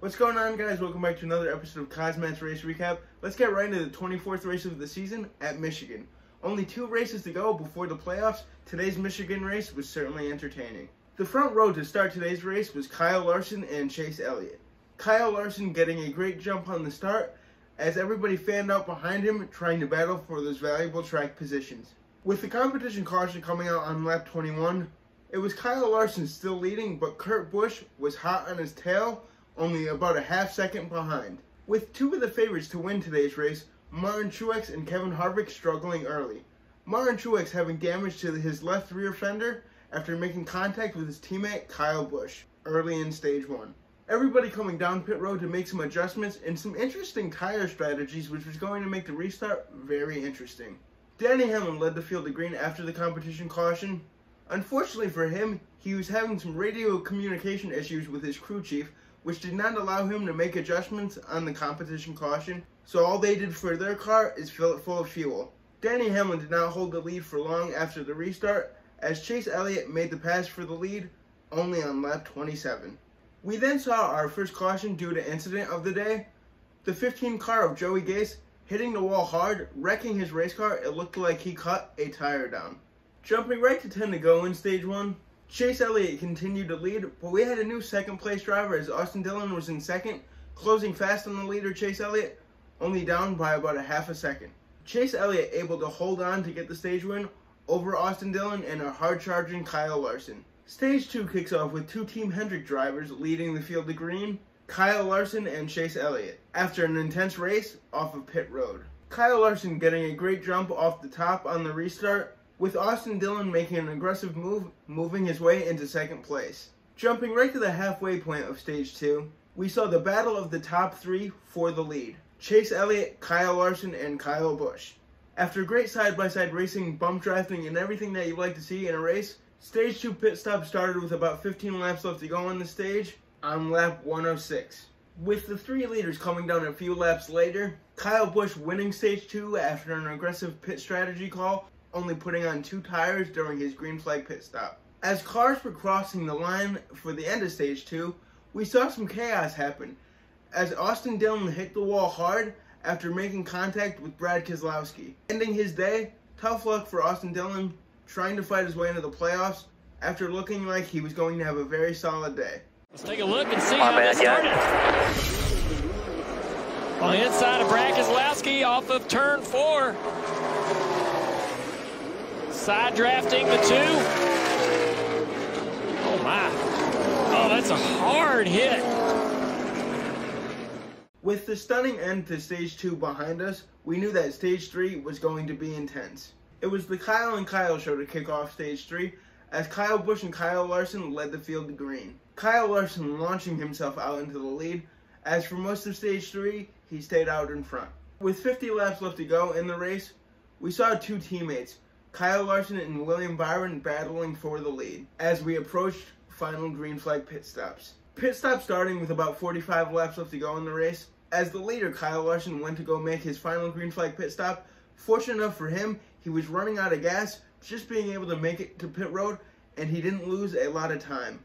What's going on, guys? Welcome back to another episode of KozMatt's Race Recap. Let's get right into the 24th race of the season at Michigan. Only two races to go before the playoffs. Today's Michigan race was certainly entertaining. The front row to start today's race was Kyle Larson and Chase Elliott. Kyle Larson getting a great jump on the start as everybody fanned out behind him trying to battle for those valuable track positions. With the competition caution coming out on lap 21, it was Kyle Larson still leading, but Kurt Busch was hot on his tail only about a half second behind. With two of the favorites to win today's race, Martin Truex and Kevin Harvick struggling early. Martin Truex having damage to his left rear fender after making contact with his teammate Kyle Busch early in stage one. Everybody coming down pit road to make some adjustments and some interesting tire strategies which was going to make the restart very interesting. Denny Hamlin led the field to green after the competition caution. Unfortunately for him, he was having some radio communication issues with his crew chief which did not allow him to make adjustments on the competition caution, so all they did for their car is fill it full of fuel. Denny Hamlin did not hold the lead for long after the restart, as Chase Elliott made the pass for the lead only on lap 27. We then saw our first caution due to incident of the day. The 15 car of Joey Gase hitting the wall hard, wrecking his race car, it looked like he cut a tire down. Jumping right to 10 to go in stage 1, Chase Elliott continued to lead, but we had a new second place driver as Austin Dillon was in second, closing fast on the leader Chase Elliott, only down by about a half a second. Chase Elliott able to hold on to get the stage win over Austin Dillon and a hard-charging Kyle Larson. Stage 2 kicks off with two Team Hendrick drivers leading the field to green, Kyle Larson and Chase Elliott, after an intense race off of pit road. Kyle Larson getting a great jump off the top on the restart, with Austin Dillon making an aggressive move, moving his way into second place. Jumping right to the halfway point of stage two, we saw the battle of the top three for the lead. Chase Elliott, Kyle Larson, and Kyle Busch. After great side-by-side racing, bump drafting, and everything that you like to see in a race, stage 2 pit stop started with about 15 laps left to go on the stage on lap 106. With the three leaders coming down a few laps later, Kyle Busch winning stage 2 after an aggressive pit strategy call only putting on two tires during his green flag pit stop. As cars were crossing the line for the end of stage two, we saw some chaos happen as Austin Dillon hit the wall hard after making contact with Brad Keselowski. Ending his day, tough luck for Austin Dillon trying to fight his way into the playoffs after looking like he was going to have a very solid day. Let's take a look and see how this started. On the inside of Brad Keselowski off of turn four. Side drafting the two. Oh, my. Oh, that's a hard hit. With the stunning end to stage two behind us, we knew that stage three was going to be intense. It was the Kyle and Kyle show to kick off stage three, as Kyle Busch and Kyle Larson led the field to green. Kyle Larson launching himself out into the lead, as for most of stage three, he stayed out in front. With 50 laps left to go in the race, we saw two teammates, Kyle Larson and William Byron battling for the lead as we approached final green flag pit stops. Pit stop starting with about 45 laps left to go in the race. As the leader, Kyle Larson went to go make his final green flag pit stop. Fortunate enough for him, he was running out of gas, just being able to make it to pit road, and he didn't lose a lot of time.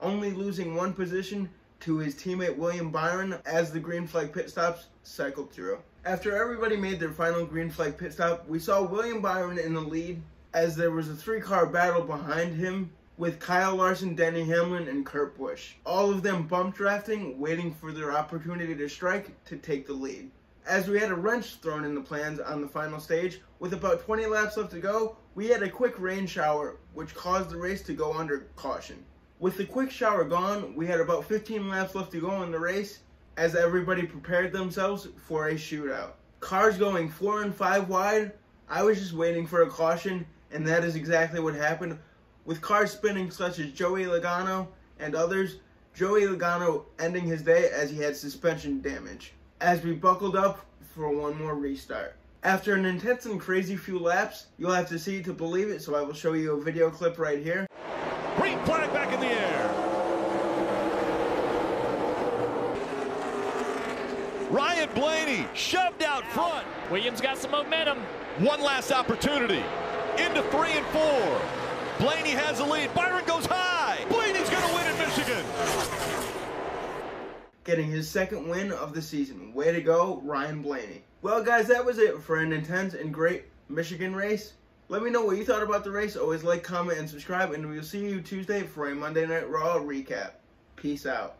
Only losing one position to his teammate William Byron as the green flag pit stops cycled through. After everybody made their final green flag pit stop, we saw William Byron in the lead as there was a three-car battle behind him with Kyle Larson, Denny Hamlin, and Kurt Busch. All of them bump drafting, waiting for their opportunity to strike to take the lead. As we had a wrench thrown in the plans on the final stage, with about 20 laps left to go, we had a quick rain shower, which caused the race to go under caution. With the quick shower gone, we had about 15 laps left to go in the race, as everybody prepared themselves for a shootout. Cars going four and five wide, I was just waiting for a caution, and that is exactly what happened. With cars spinning such as Joey Logano and others, Joey Logano ending his day as he had suspension damage. As we buckled up for one more restart. After an intense and crazy few laps, you'll have to see to believe it, so I will show you a video clip right here. Green flag back in the air. Ryan Blaney shoved out front. Williams got some momentum. One last opportunity. Into three and four. Blaney has the lead. Byron goes high. Blaney's going to win in Michigan. Getting his second win of the season. Way to go, Ryan Blaney. Well, guys, that was it for an intense and great Michigan race. Let me know what you thought about the race. Always like, comment, and subscribe, and we'll see you Tuesday for a Monday Night Raw recap. Peace out.